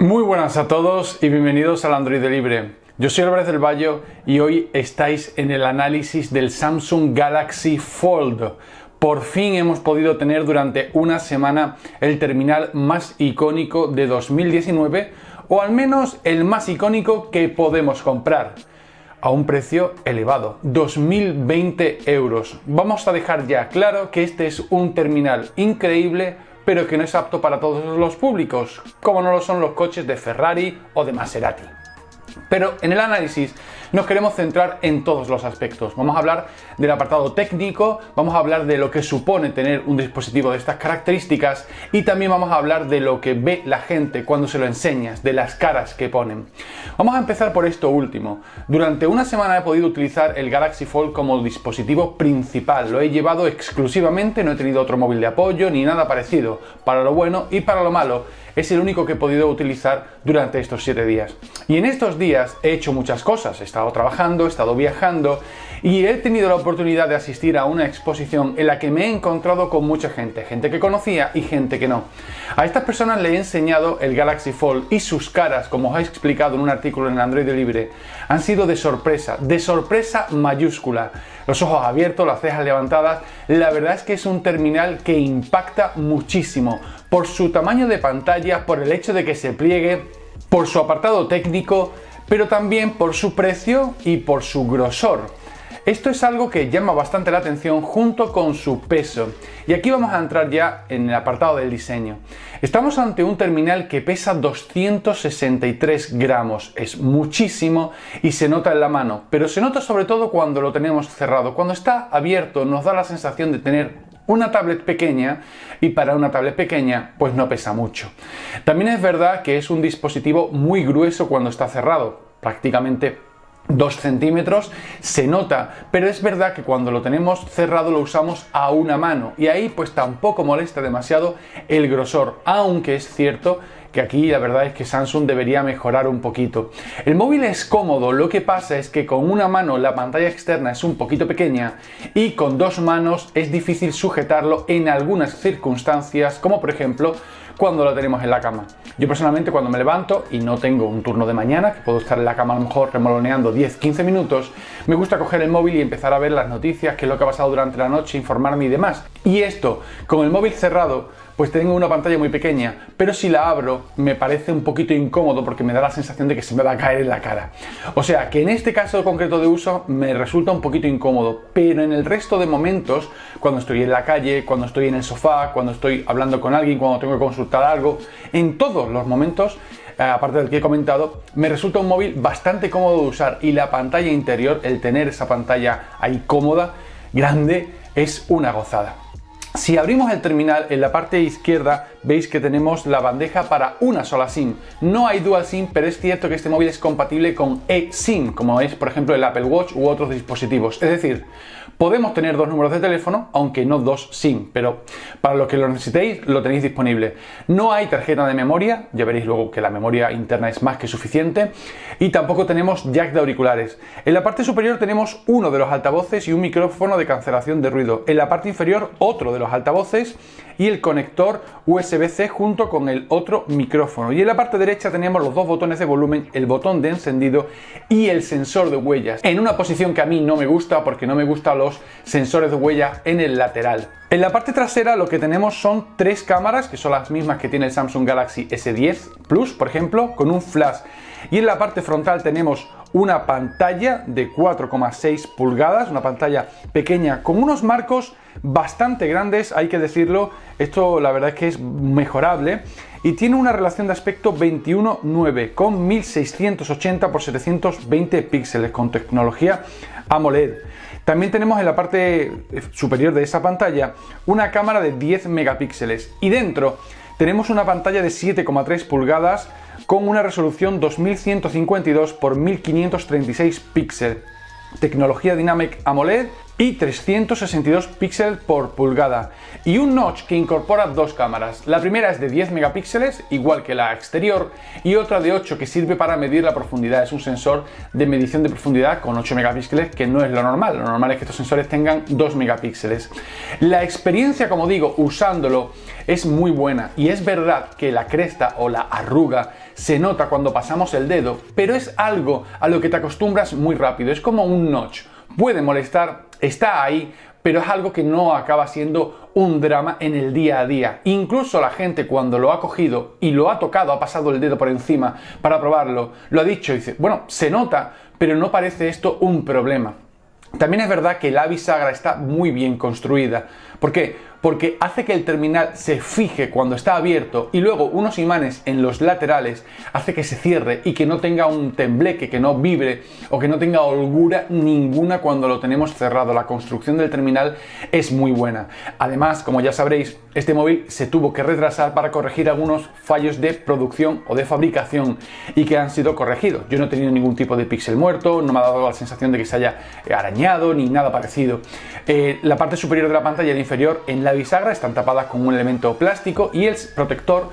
Muy buenas a todos y bienvenidos al Android Libre. Yo soy Álvarez del Valle y hoy estáis en el análisis del Samsung Galaxy Fold. Por fin hemos podido tener durante una semana el terminal más icónico de 2019 o al menos el más icónico que podemos comprar a un precio elevado, 2020 euros. Vamos a dejar ya claro que este es un terminal increíble pero que no es apto para todos los públicos, como no lo son los coches de Ferrari o de Maserati. Pero en el análisis nos queremos centrar en todos los aspectos. Vamos a hablar del apartado técnico, vamos a hablar de lo que supone tener un dispositivo de estas características y también vamos a hablar de lo que ve la gente cuando se lo enseñas, de las caras que ponen. Vamos a empezar por esto último. Durante una semana he podido utilizar el Galaxy Fold como dispositivo principal. Lo he llevado exclusivamente, no he tenido otro móvil de apoyo ni nada parecido, para lo bueno y para lo malo es el único que he podido utilizar durante estos 7 días. Y en estos días he hecho muchas cosas, he estado trabajando, he estado viajando y he tenido la oportunidad de asistir a una exposición en la que me he encontrado con mucha gente, gente que conocía y gente que no. A estas personas le he enseñado el Galaxy Fold y sus caras, como os he explicado en un artículo en Android Libre, han sido de sorpresa, de sorpresa mayúscula. Los ojos abiertos, las cejas levantadas, la verdad es que es un terminal que impacta muchísimo por su tamaño de pantalla, por el hecho de que se pliegue, por su apartado técnico, pero también por su precio y por su grosor. Esto es algo que llama bastante la atención junto con su peso. Y aquí vamos a entrar ya en el apartado del diseño. Estamos ante un terminal que pesa 263 gramos. Es muchísimo y se nota en la mano. Pero se nota sobre todo cuando lo tenemos cerrado. Cuando está abierto nos da la sensación de tener una tablet pequeña y para una tablet pequeña pues no pesa mucho. También es verdad que es un dispositivo muy grueso cuando está cerrado, prácticamente 2 centímetros, se nota, pero es verdad que cuando lo tenemos cerrado lo usamos a una mano y ahí pues tampoco molesta demasiado el grosor, aunque es cierto que aquí la verdad es que Samsung debería mejorar un poquito. El móvil es cómodo, lo que pasa es que con una mano la pantalla externa es un poquito pequeña y con dos manos es difícil sujetarlo en algunas circunstancias, como por ejemplo cuando lo tenemos en la cama. Yo personalmente cuando me levanto y no tengo un turno de mañana, que puedo estar en la cama a lo mejor remoloneando 10-15 minutos, me gusta coger el móvil y empezar a ver las noticias, qué es lo que ha pasado durante la noche, informarme y demás. Y esto, con el móvil cerrado, pues tengo una pantalla muy pequeña, pero si la abro me parece un poquito incómodo porque me da la sensación de que se me va a caer en la cara. O sea que en este caso concreto de uso me resulta un poquito incómodo, pero en el resto de momentos, cuando estoy en la calle, cuando estoy en el sofá, cuando estoy hablando con alguien, cuando tengo que consultar algo, en todos los momentos eh, aparte del que he comentado, me resulta un móvil bastante cómodo de usar y la pantalla interior, el tener esa pantalla ahí cómoda, grande, es una gozada. Si abrimos el terminal, en la parte izquierda veis que tenemos la bandeja para una sola SIM. No hay dual SIM, pero es cierto que este móvil es compatible con eSIM, como es por ejemplo el Apple Watch u otros dispositivos. Es decir, podemos tener dos números de teléfono, aunque no dos SIM, pero para los que lo necesitéis lo tenéis disponible. No hay tarjeta de memoria, ya veréis luego que la memoria interna es más que suficiente, y tampoco tenemos jack de auriculares. En la parte superior tenemos uno de los altavoces y un micrófono de cancelación de ruido. En la parte inferior otro de los altavoces y el conector USB-C junto con el otro micrófono. Y en la parte derecha tenemos los dos botones de volumen, el botón de encendido y el sensor de huellas, en una posición que a mí no me gusta porque no me gustan los sensores de huella en el lateral. En la parte trasera lo que tenemos son tres cámaras, que son las mismas que tiene el Samsung Galaxy S10 Plus, por ejemplo, con un flash. Y en la parte frontal tenemos una pantalla de 4,6 pulgadas, una pantalla pequeña con unos marcos bastante grandes, hay que decirlo, esto la verdad es que es mejorable. Y tiene una relación de aspecto 21.9 con 1680 x 720 píxeles con tecnología AMOLED. También tenemos en la parte superior de esa pantalla una cámara de 10 megapíxeles. Y dentro tenemos una pantalla de 7,3 pulgadas con una resolución 2152 x 1536 píxeles. Tecnología Dynamic AMOLED y 362 píxeles por pulgada y un notch que incorpora dos cámaras. La primera es de 10 megapíxeles, igual que la exterior, y otra de 8 que sirve para medir la profundidad. Es un sensor de medición de profundidad con 8 megapíxeles, que no es lo normal. Lo normal es que estos sensores tengan 2 megapíxeles. La experiencia, como digo, usándolo es muy buena y es verdad que la cresta o la arruga se nota cuando pasamos el dedo, pero es algo a lo que te acostumbras muy rápido. Es como un notch. Puede molestar, está ahí, pero es algo que no acaba siendo un drama en el día a día. Incluso la gente cuando lo ha cogido y lo ha tocado, ha pasado el dedo por encima para probarlo, lo ha dicho y dice, bueno, se nota, pero no parece esto un problema. También es verdad que la bisagra está muy bien construida. ¿Por qué? Porque hace que el terminal se fije cuando está abierto y luego unos imanes en los laterales hace que se cierre y que no tenga un tembleque, que no vibre o que no tenga holgura ninguna cuando lo tenemos cerrado. La construcción del terminal es muy buena. Además, como ya sabréis, este móvil se tuvo que retrasar para corregir algunos fallos de producción o de fabricación y que han sido corregidos. Yo no he tenido ningún tipo de píxel muerto, no me ha dado la sensación de que se haya arañado ni nada parecido. Eh, la parte superior de la pantalla y la inferior en la bisagra están tapadas con un elemento plástico y el protector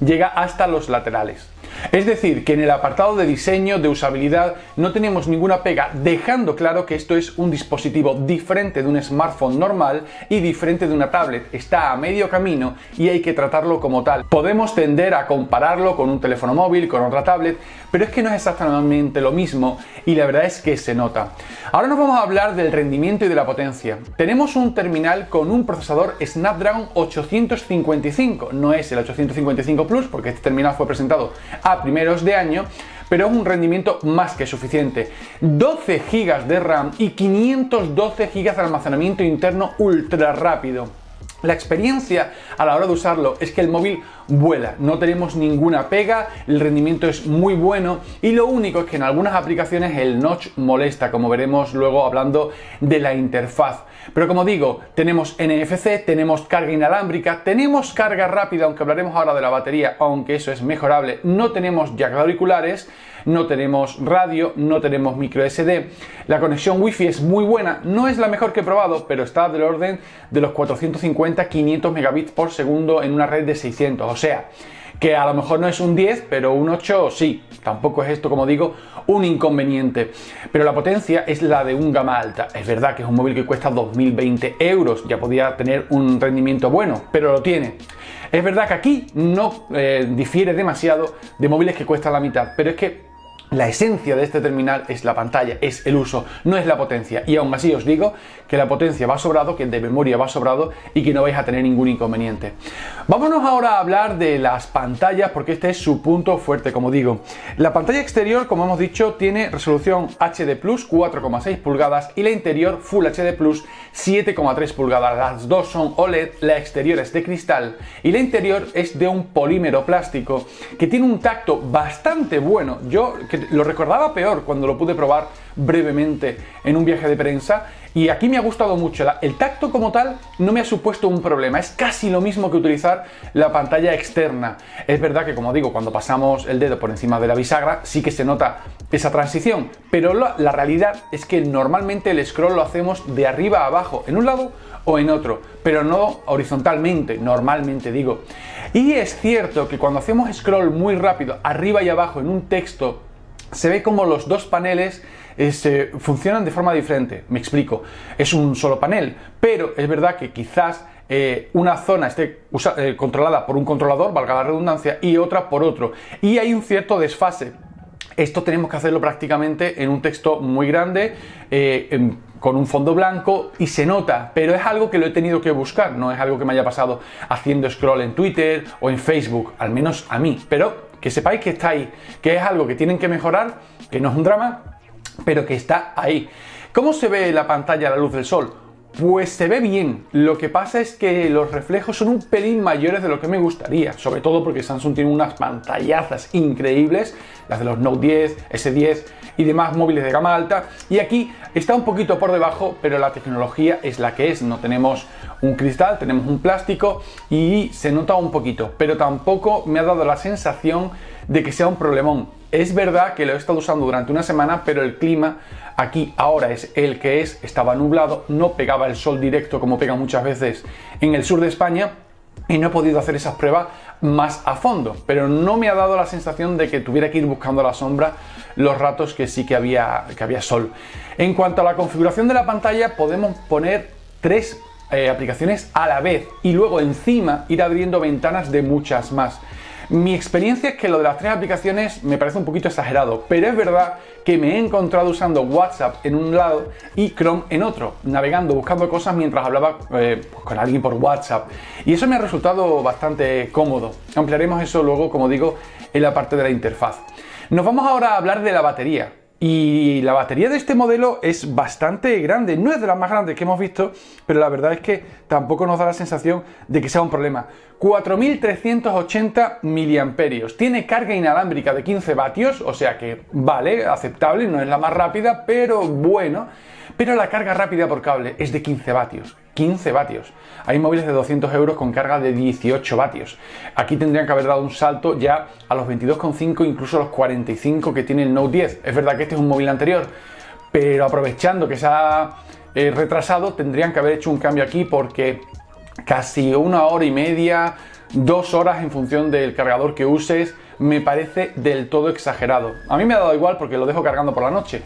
llega hasta los laterales. Es decir, que en el apartado de diseño, de usabilidad, no tenemos ninguna pega, dejando claro que esto es un dispositivo diferente de un smartphone normal y diferente de una tablet. Está a medio camino y hay que tratarlo como tal. Podemos tender a compararlo con un teléfono móvil, con otra tablet, pero es que no es exactamente lo mismo y la verdad es que se nota. Ahora nos vamos a hablar del rendimiento y de la potencia. Tenemos un terminal con un procesador Snapdragon 855, no es el 855 Plus porque este terminal fue presentado a primeros de año, pero es un rendimiento más que suficiente. 12 GB de RAM y 512 GB de almacenamiento interno ultra rápido. La experiencia a la hora de usarlo es que el móvil vuela, no tenemos ninguna pega, el rendimiento es muy bueno y lo único es que en algunas aplicaciones el notch molesta, como veremos luego hablando de la interfaz. Pero como digo, tenemos NFC, tenemos carga inalámbrica, tenemos carga rápida, aunque hablaremos ahora de la batería, aunque eso es mejorable, no tenemos jack de auriculares, no tenemos radio, no tenemos micro SD. La conexión Wi-Fi es muy buena, no es la mejor que he probado, pero está del orden de los 450-500 megabits por segundo en una red de 600. O sea, que a lo mejor no es un 10, pero un 8 sí. Tampoco es esto, como digo, un inconveniente. Pero la potencia es la de un gama alta. Es verdad que es un móvil que cuesta 2020 euros. Ya podía tener un rendimiento bueno, pero lo tiene. Es verdad que aquí no eh, difiere demasiado de móviles que cuestan la mitad, pero es que la esencia de este terminal es la pantalla, es el uso, no es la potencia. Y aún así os digo que la potencia va sobrado, que de memoria va sobrado y que no vais a tener ningún inconveniente. Vámonos ahora a hablar de las pantallas porque este es su punto fuerte, como digo. La pantalla exterior, como hemos dicho, tiene resolución HD Plus 4,6 pulgadas y la interior Full HD Plus 7,3 pulgadas. Las dos son OLED, la exterior es de cristal y la interior es de un polímero plástico que tiene un tacto bastante bueno. Yo lo recordaba peor cuando lo pude probar brevemente en un viaje de prensa y aquí me ha gustado mucho. El tacto como tal no me ha supuesto un problema, es casi lo mismo que utilizar la pantalla externa. Es verdad que como digo, cuando pasamos el dedo por encima de la bisagra sí que se nota esa transición, pero la realidad es que normalmente el scroll lo hacemos de arriba a abajo, en un lado o en otro, pero no horizontalmente, normalmente digo. Y es cierto que cuando hacemos scroll muy rápido, arriba y abajo en un texto se ve como los dos paneles eh, funcionan de forma diferente. Me explico. Es un solo panel, pero es verdad que quizás eh, una zona esté eh, controlada por un controlador, valga la redundancia, y otra por otro. Y hay un cierto desfase. Esto tenemos que hacerlo prácticamente en un texto muy grande, con un fondo blanco y se nota, pero es algo que lo he tenido que buscar, no es algo que me haya pasado haciendo scroll en Twitter o en Facebook, al menos a mí. Pero que sepáis que está ahí, que es algo que tienen que mejorar, que no es un drama, pero que está ahí. ¿Cómo se ve la pantalla a la luz del sol? Pues se ve bien, lo que pasa es que los reflejos son un pelín mayores de lo que me gustaría, sobre todo porque Samsung tiene unas pantallazas increíbles, las de los Note 10, S10 y demás móviles de gama alta, y aquí está un poquito por debajo, pero la tecnología es la que es, no tenemos un cristal, tenemos un plástico y se nota un poquito, pero tampoco me ha dado la sensación de que sea un problemón. Es verdad que lo he estado usando durante una semana, pero el clima aquí ahora es el que es, estaba nublado, no pegaba el sol directo como pega muchas veces en el sur de España y no he podido hacer esas pruebas más a fondo, pero no me ha dado la sensación de que tuviera que ir buscando la sombra los ratos que sí que había, que había sol. En cuanto a la configuración de la pantalla, podemos poner tres eh, aplicaciones a la vez y luego encima ir abriendo ventanas de muchas más. Mi experiencia es que lo de las tres aplicaciones me parece un poquito exagerado, pero es verdad que me he encontrado usando WhatsApp en un lado y Chrome en otro, navegando, buscando cosas mientras hablaba eh, con alguien por WhatsApp. Y eso me ha resultado bastante cómodo. Ampliaremos eso luego, como digo, en la parte de la interfaz. Nos vamos ahora a hablar de la batería. Y la batería de este modelo es bastante grande, no es de las más grandes que hemos visto, pero la verdad es que tampoco nos da la sensación de que sea un problema. 4.380 miliamperios. Tiene carga inalámbrica de 15 vatios, o sea que vale, aceptable, no es la más rápida, pero bueno. Pero la carga rápida por cable es de 15 vatios. 15 vatios. Hay móviles de 200 euros con carga de 18 vatios. Aquí tendrían que haber dado un salto ya a los 22,5, incluso a los 45 que tiene el Note 10. Es verdad que este es un móvil anterior, pero aprovechando que se ha eh, retrasado, tendrían que haber hecho un cambio aquí porque casi una hora y media, dos horas en función del cargador que uses, me parece del todo exagerado. A mí me ha dado igual porque lo dejo cargando por la noche,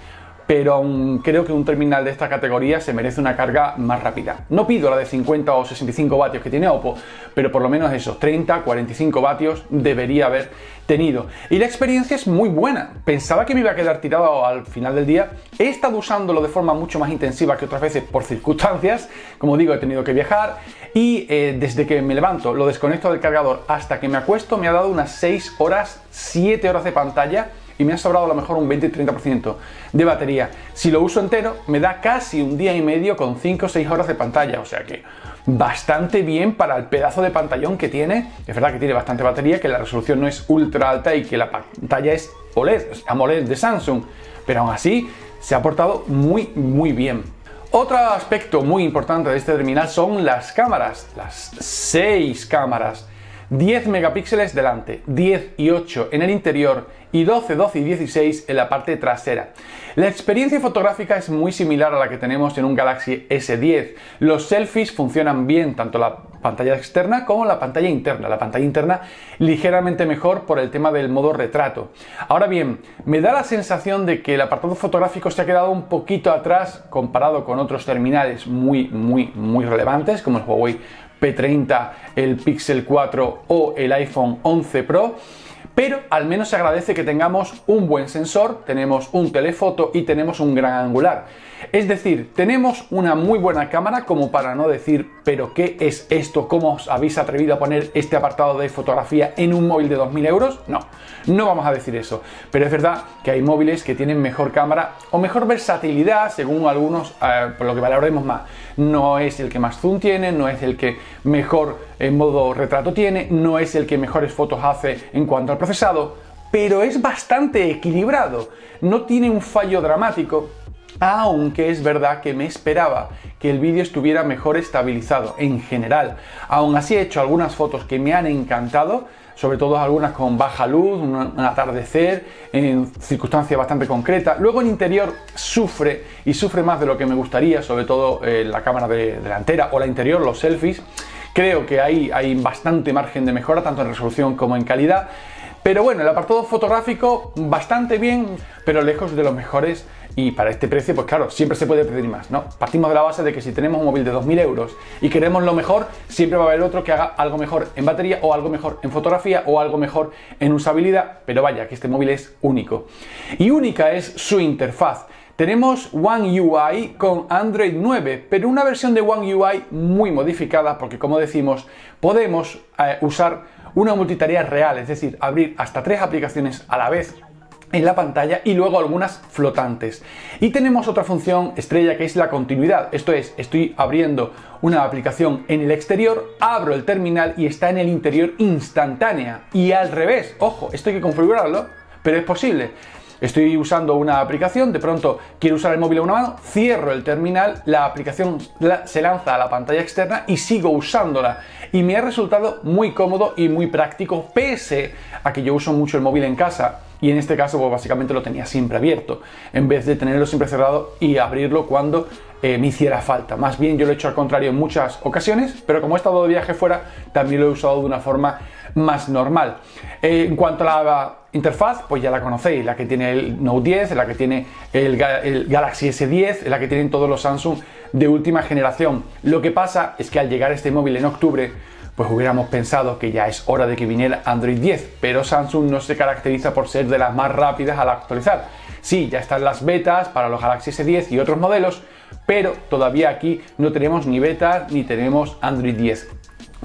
pero creo que un terminal de esta categoría se merece una carga más rápida. No pido la de 50 o 65 vatios que tiene Oppo, pero por lo menos esos 30, 45 vatios debería haber tenido. Y la experiencia es muy buena. Pensaba que me iba a quedar tirado al final del día. He estado usándolo de forma mucho más intensiva que otras veces por circunstancias. Como digo, he tenido que viajar y eh, desde que me levanto, lo desconecto del cargador hasta que me acuesto, me ha dado unas 6 horas, 7 horas de pantalla y me ha sobrado a lo mejor un 20-30% de batería. Si lo uso entero, me da casi un día y medio con 5 o 6 horas de pantalla, o sea que bastante bien para el pedazo de pantallón que tiene. Es verdad que tiene bastante batería, que la resolución no es ultra alta y que la pantalla es OLED, AMOLED de Samsung, pero aún así se ha portado muy muy bien. Otro aspecto muy importante de este terminal son las cámaras, las 6 cámaras 10 megapíxeles delante, 10 y 8 en el interior y 12, 12 y 16 en la parte trasera. La experiencia fotográfica es muy similar a la que tenemos en un Galaxy S10. Los selfies funcionan bien, tanto la pantalla externa como la pantalla interna. La pantalla interna ligeramente mejor por el tema del modo retrato. Ahora bien, me da la sensación de que el apartado fotográfico se ha quedado un poquito atrás comparado con otros terminales muy, muy, muy relevantes como el Huawei P30, el Pixel 4 o el iPhone 11 Pro pero al menos se agradece que tengamos un buen sensor, tenemos un telefoto y tenemos un gran angular. Es decir, tenemos una muy buena cámara como para no decir, pero ¿qué es esto? ¿Cómo os habéis atrevido a poner este apartado de fotografía en un móvil de 2.000 euros? No, no vamos a decir eso. Pero es verdad que hay móviles que tienen mejor cámara o mejor versatilidad, según algunos, eh, por lo que valoremos más. No es el que más zoom tiene, no es el que mejor en modo retrato tiene, no es el que mejores fotos hace en cuanto al procesado, pero es bastante equilibrado. No tiene un fallo dramático aunque es verdad que me esperaba que el vídeo estuviera mejor estabilizado en general. Aún así he hecho algunas fotos que me han encantado, sobre todo algunas con baja luz, un, atardecer, en circunstancias bastante concretas. Luego en interior sufre y sufre más de lo que me gustaría, sobre todo eh, la cámara delantera o la interior, los selfies. Creo que ahí hay bastante margen de mejora, tanto en resolución como en calidad. Pero bueno, el apartado fotográfico bastante bien, pero lejos de los mejores y para este precio, pues claro, siempre se puede pedir más, ¿no? Partimos de la base de que si tenemos un móvil de 2.000 euros y queremos lo mejor, siempre va a haber otro que haga algo mejor en batería o algo mejor en fotografía o algo mejor en usabilidad, pero vaya, que este móvil es único. Y única es su interfaz. Tenemos One UI con Android 9, pero una versión de One UI muy modificada porque como decimos, podemos eh, usar una multitarea real, es decir, abrir hasta tres aplicaciones a la vez en la pantalla y luego algunas flotantes. Y tenemos otra función estrella que es la continuidad. Esto es, estoy abriendo una aplicación en el exterior, abro el terminal y está en el interior instantánea. Y al revés, ojo, esto hay que configurarlo, pero es posible. Estoy usando una aplicación, de pronto quiero usar el móvil a una mano, cierro el terminal, la aplicación se lanza a la pantalla externa y sigo usándola. Y me ha resultado muy cómodo y muy práctico, pese a que yo uso mucho el móvil en casa y en este caso pues básicamente lo tenía siempre abierto, en vez de tenerlo siempre cerrado y abrirlo cuando eh, me hiciera falta. Más bien yo lo he hecho al contrario en muchas ocasiones, pero como he estado de viaje fuera, también lo he usado de una forma más normal. Eh, en cuanto a la interfaz, pues ya la conocéis, la que tiene el Note 10, la que tiene el, el Galaxy S10, la que tienen todos los Samsung de última generación. Lo que pasa es que al llegar este móvil en octubre, pues hubiéramos pensado que ya es hora de que viniera Android 10, pero Samsung no se caracteriza por ser de las más rápidas al actualizar. Sí, ya están las betas para los Galaxy S10 y otros modelos, pero todavía aquí no tenemos ni beta ni tenemos Android 10.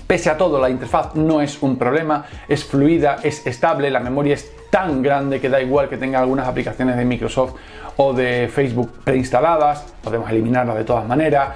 Pese a todo, la interfaz no es un problema, es fluida, es estable, la memoria es tan grande que da igual que tenga algunas aplicaciones de Microsoft o de Facebook preinstaladas, podemos eliminarlas de todas maneras.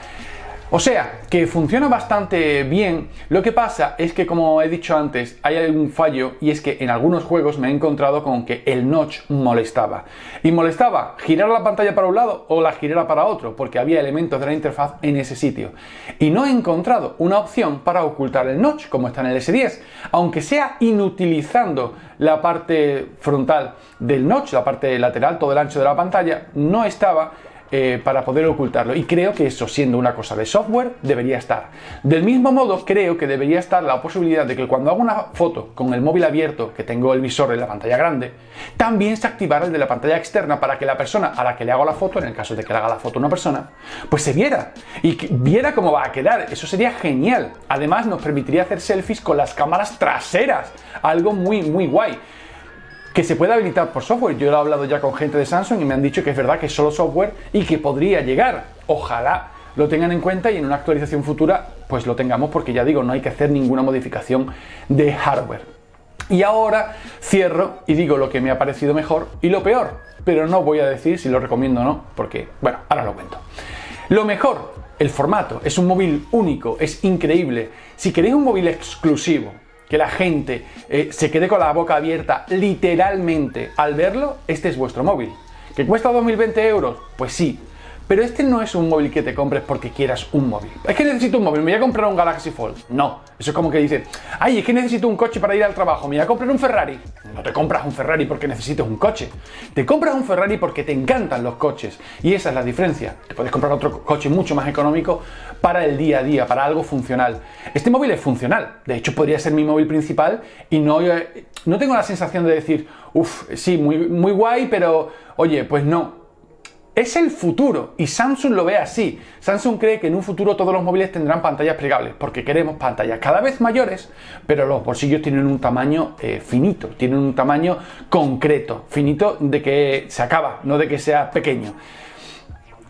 O sea, que funciona bastante bien. Lo que pasa es que, como he dicho antes, hay algún fallo y es que en algunos juegos me he encontrado con que el notch molestaba. Y molestaba girar la pantalla para un lado o la girara para otro, porque había elementos de la interfaz en ese sitio. Y no he encontrado una opción para ocultar el notch, como está en el S10. Aunque sea inutilizando la parte frontal del notch, la parte lateral, todo el ancho de la pantalla, no estaba eh, para poder ocultarlo. Y creo que eso, siendo una cosa de software, debería estar. Del mismo modo, creo que debería estar la posibilidad de que cuando hago una foto con el móvil abierto, que tengo el visor en la pantalla grande, también se activara el de la pantalla externa para que la persona a la que le hago la foto, en el caso de que le haga la foto a una persona, pues se viera y viera cómo va a quedar. Eso sería genial. Además, nos permitiría hacer selfies con las cámaras traseras. Algo muy, muy guay que se puede habilitar por software. Yo lo he hablado ya con gente de Samsung y me han dicho que es verdad que es solo software y que podría llegar. Ojalá lo tengan en cuenta y en una actualización futura pues lo tengamos porque ya digo, no hay que hacer ninguna modificación de hardware. Y ahora cierro y digo lo que me ha parecido mejor y lo peor, pero no voy a decir si lo recomiendo o no, porque bueno, ahora lo cuento. Lo mejor, el formato, es un móvil único, es increíble. Si queréis un móvil exclusivo, que la gente eh, se quede con la boca abierta literalmente al verlo, este es vuestro móvil. ¿Que cuesta 2020 euros? Pues sí, pero este no es un móvil que te compres porque quieras un móvil. Es que necesito un móvil, me voy a comprar un Galaxy Fold. No, eso es como que dice, ay, es que necesito un coche para ir al trabajo, me voy a comprar un Ferrari. No te compras un Ferrari porque necesitas un coche. Te compras un Ferrari porque te encantan los coches. Y esa es la diferencia. Te puedes comprar otro coche mucho más económico para el día a día, para algo funcional. Este móvil es funcional. De hecho, podría ser mi móvil principal y no, eh, no tengo la sensación de decir, uff, sí, muy, muy guay, pero oye, pues no es el futuro y Samsung lo ve así. Samsung cree que en un futuro todos los móviles tendrán pantallas plegables porque queremos pantallas cada vez mayores, pero los bolsillos tienen un tamaño eh, finito, tienen un tamaño concreto, finito de que se acaba, no de que sea pequeño.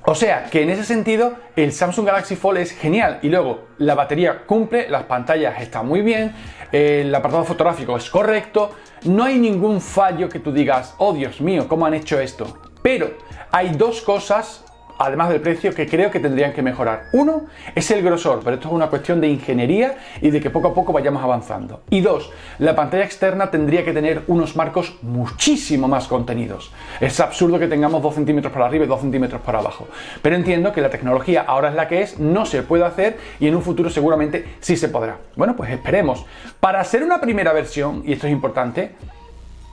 O sea que en ese sentido el Samsung Galaxy Fold es genial y luego la batería cumple, las pantallas están muy bien, el apartado fotográfico es correcto, no hay ningún fallo que tú digas, oh Dios mío, ¿cómo han hecho esto? Pero hay dos cosas, además del precio, que creo que tendrían que mejorar. Uno es el grosor, pero esto es una cuestión de ingeniería y de que poco a poco vayamos avanzando. Y dos, la pantalla externa tendría que tener unos marcos muchísimo más contenidos. Es absurdo que tengamos 2 centímetros por arriba y 2 centímetros por abajo. Pero entiendo que la tecnología ahora es la que es, no se puede hacer y en un futuro seguramente sí se podrá. Bueno, pues esperemos. Para hacer una primera versión, y esto es importante,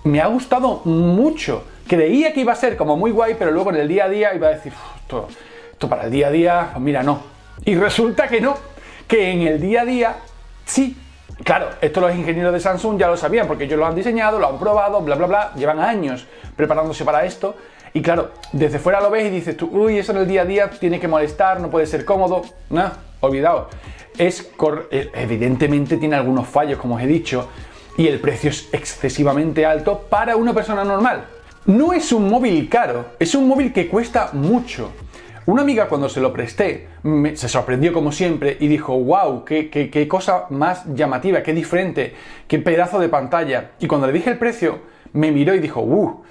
me ha gustado mucho creía que iba a ser como muy guay, pero luego en el día a día iba a decir, esto, para el día a día, pues mira, no. Y resulta que no, que en el día a día sí. Claro, esto los ingenieros de Samsung ya lo sabían porque ellos lo han diseñado, lo han probado, bla, bla, bla, llevan años preparándose para esto. Y claro, desde fuera lo ves y dices tú, uy, eso en el día a día tiene que molestar, no puede ser cómodo. No, olvidado. Es eh, evidentemente tiene algunos fallos, como os he dicho, y el precio es excesivamente alto para una persona normal. No es un móvil caro, es un móvil que cuesta mucho. Una amiga cuando se lo presté se sorprendió como siempre y dijo, wow, qué, qué, cosa más llamativa, qué diferente, qué pedazo de pantalla. Y cuando le dije el precio, me miró y dijo, uh,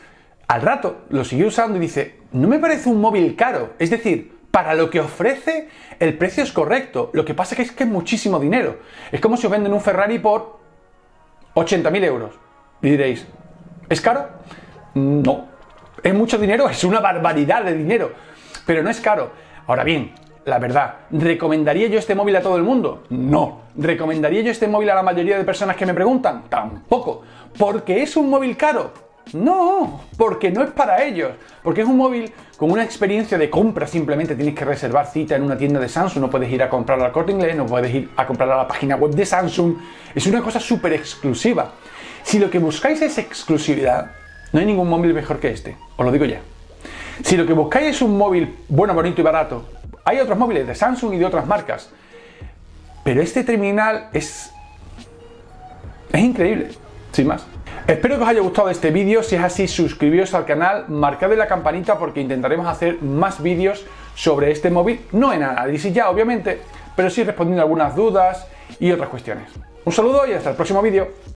al rato lo siguió usando y dice, no me parece un móvil caro. Es decir, para lo que ofrece, el precio es correcto. Lo que pasa es que es muchísimo dinero. Es como si os venden un Ferrari por 80.000 euros. Y diréis, ¿es caro? No. ¿Es mucho dinero? Es una barbaridad de dinero. Pero no es caro. Ahora bien, la verdad, ¿recomendaría yo este móvil a todo el mundo? No. ¿Recomendaría yo este móvil a la mayoría de personas que me preguntan? Tampoco. ¿Porque es un móvil caro? No, porque no es para ellos. Porque es un móvil con una experiencia de compra. Simplemente tienes que reservar cita en una tienda de Samsung. No puedes ir a comprar al corte inglés, no puedes ir a comprar a la página web de Samsung. Es una cosa súper exclusiva. Si lo que buscáis es exclusividad, no hay ningún móvil mejor que este. Os lo digo ya. Si lo que buscáis es un móvil bueno, bonito y barato, hay otros móviles de Samsung y de otras marcas. Pero este terminal es. es increíble. Sin más. Espero que os haya gustado este vídeo, si es así suscribíos al canal, marcad la campanita porque intentaremos hacer más vídeos sobre este móvil, no en análisis ya obviamente, pero sí respondiendo algunas dudas y otras cuestiones. Un saludo y hasta el próximo vídeo.